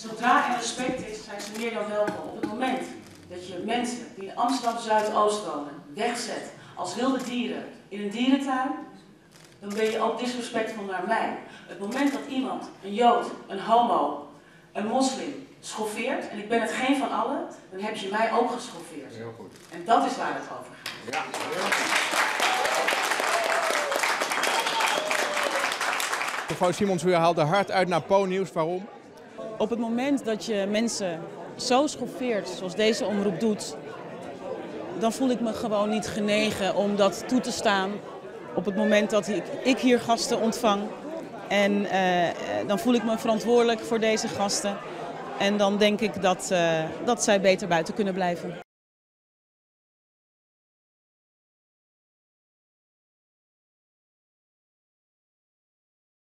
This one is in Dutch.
Zodra er respect is, zijn ze meer dan welkom. Op het moment dat je mensen die in Amsterdam Zuidoost wonen wegzet als wilde dieren in een dierentuin, dan ben je ook disrespectvol naar mij. Het moment dat iemand, een jood, een homo, een moslim, schoffeert, en ik ben het geen van allen, dan heb je mij ook geschoffeerd. Heel goed. En dat is waar het over gaat. Ja, heel goed. Mevrouw Simons, u haalde hard uit naar Po-nieuws. Waarom? Op het moment dat je mensen zo schoffeert zoals deze omroep doet, dan voel ik me gewoon niet genegen om dat toe te staan. Op het moment dat ik, ik hier gasten ontvang. En eh, eh, dan voel ik me verantwoordelijk voor deze gasten. En dan denk ik dat, eh, dat zij beter buiten kunnen blijven.